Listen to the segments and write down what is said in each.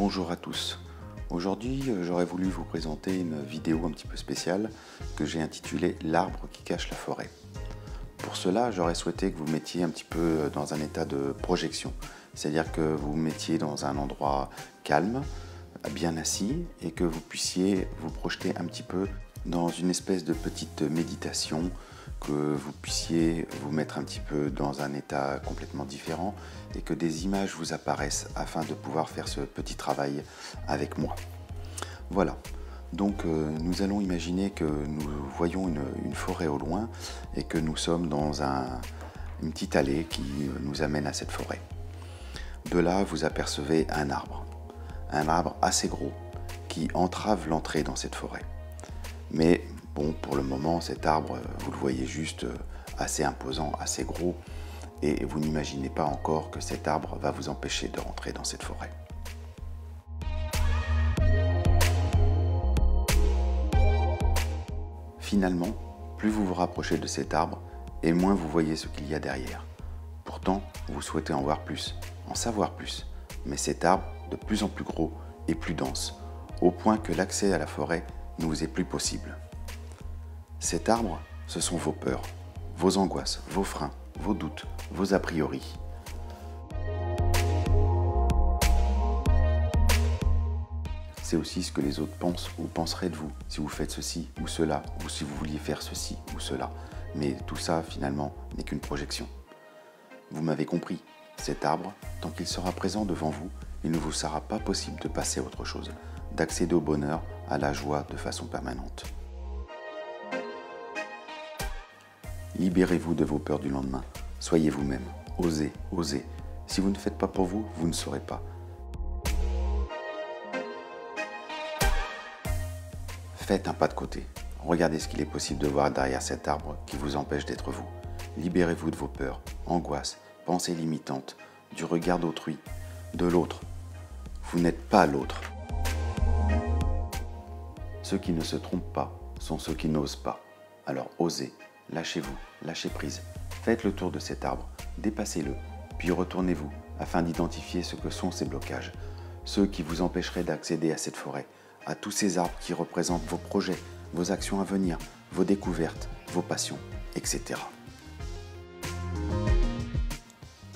Bonjour à tous. Aujourd'hui, euh, j'aurais voulu vous présenter une vidéo un petit peu spéciale que j'ai intitulée L'arbre qui cache la forêt. Pour cela, j'aurais souhaité que vous mettiez un petit peu euh, dans un état de projection, c'est-à-dire que vous vous mettiez dans un endroit calme, bien assis, et que vous puissiez vous projeter un petit peu dans une espèce de petite méditation que vous puissiez vous mettre un petit peu dans un état complètement différent et que des images vous apparaissent afin de pouvoir faire ce petit travail avec moi. Voilà, donc euh, nous allons imaginer que nous voyons une, forêt au loin et que nous sommes dans une petite allée qui nous amène à cette forêt. De là, vous apercevez un arbre, un arbre assez gros qui entrave l'entrée dans cette forêt. Mais Bon, pour le moment, cet arbre, euh, vous le voyez juste euh, assez imposant, assez gros, et vous n'imaginez pas encore que cet arbre va vous empêcher de rentrer dans cette forêt. Finalement, plus vous vous rapprochez de cet arbre, et moins vous voyez ce qu'il y a derrière. Pourtant, vous souhaitez en voir plus, en savoir plus, mais cet arbre, de plus en plus gros et plus dense, au point que l'accès à la forêt ne vous est plus possible. Cet arbre, ce sont vos peurs, vos angoisses, vos freins, vos doutes, vos a priori. C'est aussi ce que les autres pensent ou penseraient de vous si vous faites ceci ou cela, ou si vous vouliez faire ceci ou cela. Mais tout ça, finalement, n'est qu'une projection. Vous m'avez compris, cet arbre, tant qu'il sera présent devant vous, il ne vous sera pas possible de passer à autre chose, d'accéder au bonheur, à la joie de façon permanente. Libérez-vous de vos peurs du lendemain. Soyez vous-même. Osez, osez. Si vous ne faites pas pour vous, vous ne saurez pas. Faites un pas de côté. Regardez ce qu'il est possible de voir derrière cet arbre qui vous empêche d'être vous. Libérez-vous de vos peurs, angoisses, pensées limitantes, du regard d'autrui, de l'autre. Vous n'êtes pas l'autre. Ceux qui ne se trompent pas sont ceux qui n'osent pas. Alors osez, lâchez-vous, lâchez prise. Faites le tour de cet arbre, dépassez-le, puis retournez-vous afin d'identifier ce que sont ces blocages, ceux qui vous empêcheraient d'accéder à cette forêt, à tous ces arbres qui représentent vos projets, vos actions à venir, vos découvertes, vos passions, etc.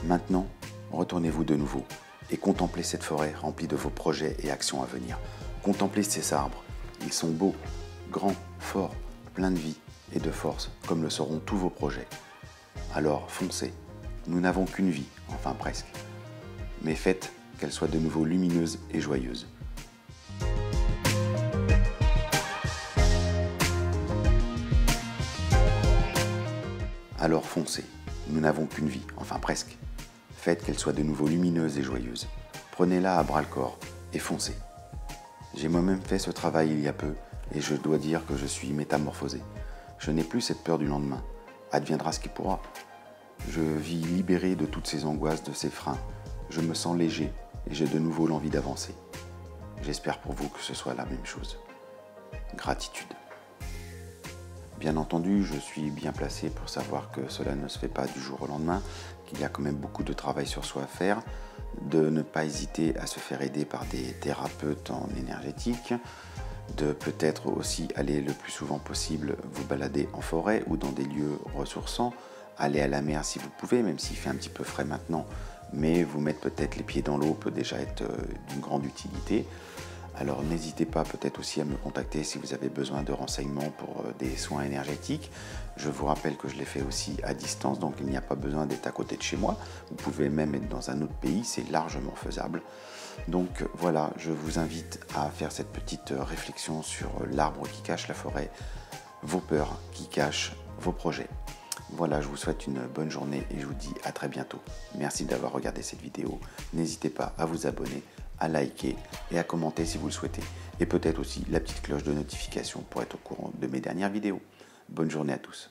Maintenant, retournez-vous de nouveau et contemplez cette forêt remplie de vos projets et actions à venir. Contemplez ces arbres. Ils sont beaux, grands, forts, pleins de vie, et de force, comme le seront tous vos projets. Alors foncez, nous n'avons qu'une vie, enfin presque. Mais faites qu'elle soit de nouveau lumineuse et joyeuse. Alors foncez, nous n'avons qu'une vie, enfin presque. Faites qu'elle soit de nouveau lumineuse et joyeuse. Prenez-la à bras le corps et foncez. J'ai moi-même fait ce travail il y a peu et je dois dire que je suis métamorphosé. Je n'ai plus cette peur du lendemain. Adviendra ce qui pourra. Je vis libéré de toutes ces angoisses, de ces freins. Je me sens léger et j'ai de nouveau l'envie d'avancer. J'espère pour vous que ce soit la même chose. Gratitude. Bien entendu, je suis bien placé pour savoir que cela ne se fait pas du jour au lendemain, qu'il y a quand même beaucoup de travail sur soi à faire, de ne pas hésiter à se faire aider par des thérapeutes en énergétique, de peut-être aussi aller le plus souvent possible vous balader en forêt ou dans des lieux ressourçants, aller à la mer si vous pouvez, même s'il fait un petit peu frais maintenant, mais vous mettre peut-être les pieds dans l'eau peut déjà être euh, d'une grande utilité. Alors n'hésitez pas peut-être aussi à me contacter si vous avez besoin de renseignements pour euh, des soins énergétiques. Je vous rappelle que je les fais aussi à distance, donc il n'y a pas besoin d'être à côté de chez moi. Vous pouvez même être dans un autre pays, c'est largement faisable. Donc voilà, je vous invite à faire cette petite euh, réflexion sur l'arbre qui cache la forêt, vos peurs qui cachent vos projets. Voilà, je vous souhaite une bonne journée et je vous dis à très bientôt. Merci d'avoir regardé cette vidéo. N'hésitez pas à vous abonner, à liker et à commenter si vous le souhaitez. Et peut-être aussi la petite cloche de notification pour être au courant de mes dernières vidéos. Bonne journée à tous.